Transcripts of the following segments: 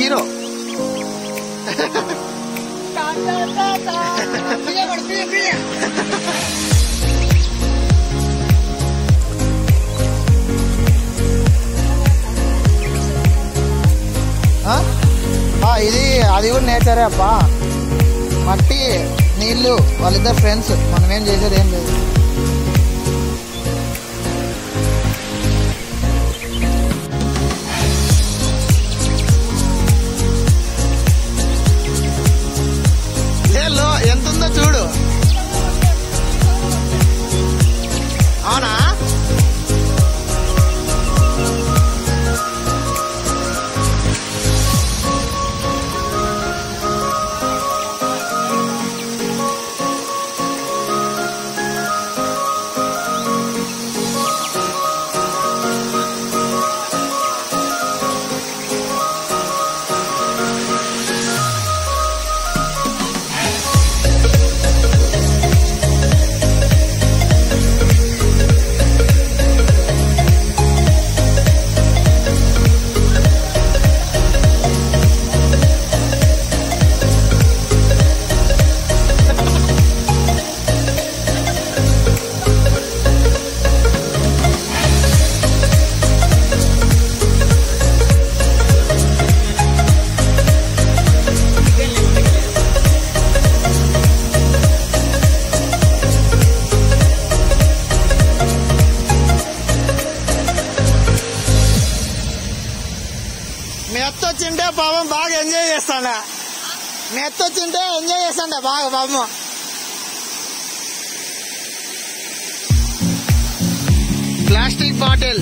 Hero. ఆ? ఇది అది కూడా నేచరే అబ్బా. మట్టి నీళ్ళు వాళ్ళిద్దరు ఫ్రెండ్స్ మనం ఏం చేసేది ఏం లేదు. పాపం బాగా ఎంజాయ్ చేస్తాడా. మీ వచ్చింటే ఎంజాయ్ చేస్తాడా బాగా పాపం. Plastic bottle.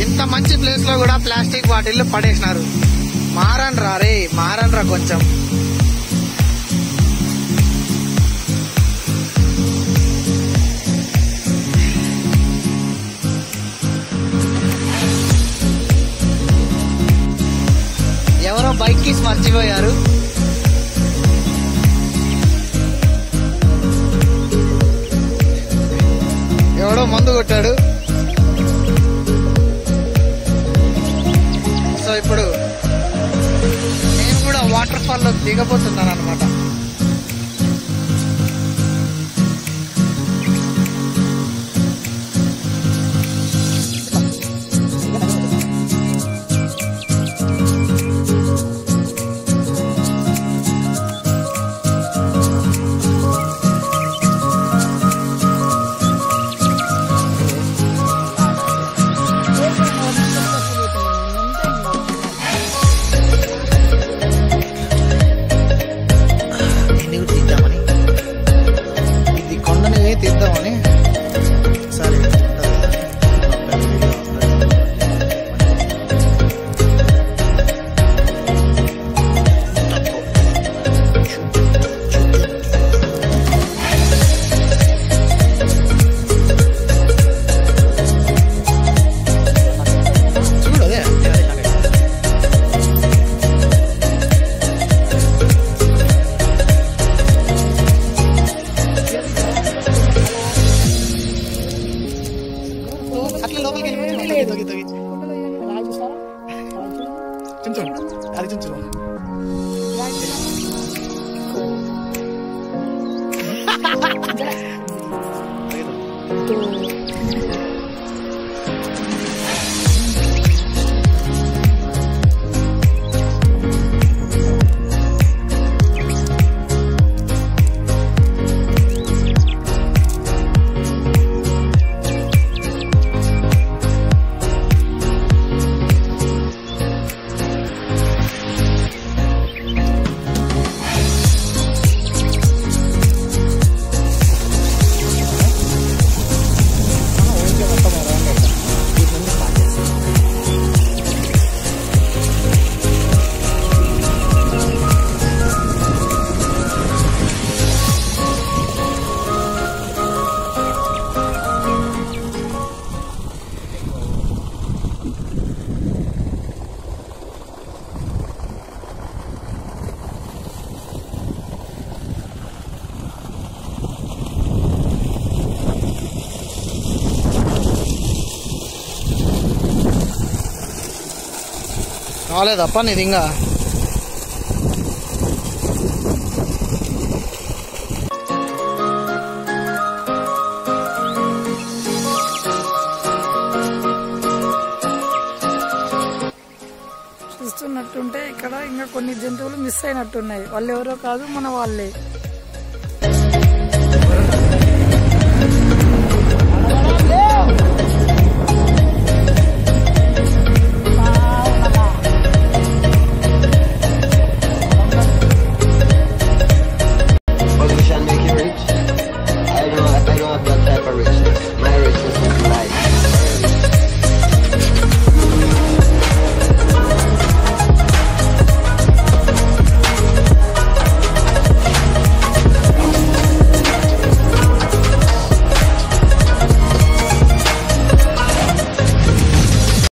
ఇంత మంచి ప్లేస్లో కూడా ప్లాస్టిక్ బాటిల్ పడేసినారు. మారండ్రా రే మారన్రా కొంచెం. ఎవరో బైక్కి మర్చిపోయారు. ఎవడో మందు కొట్టాడు. సో ఇప్పుడు నేను కూడా వాటర్ ఫాల్లో దిగబోతున్నాను అనమాట 真正的哪里真正的哈哈哈哈真的可以 రాలేదప్ప నీది ఇంకా. చూస్తున్నట్టుంటే ఇక్కడ ఇంకా కొన్ని జంతువులు మిస్ అయినట్టున్నాయి. వాళ్ళు ఎవరో కాదు మన వాళ్ళే.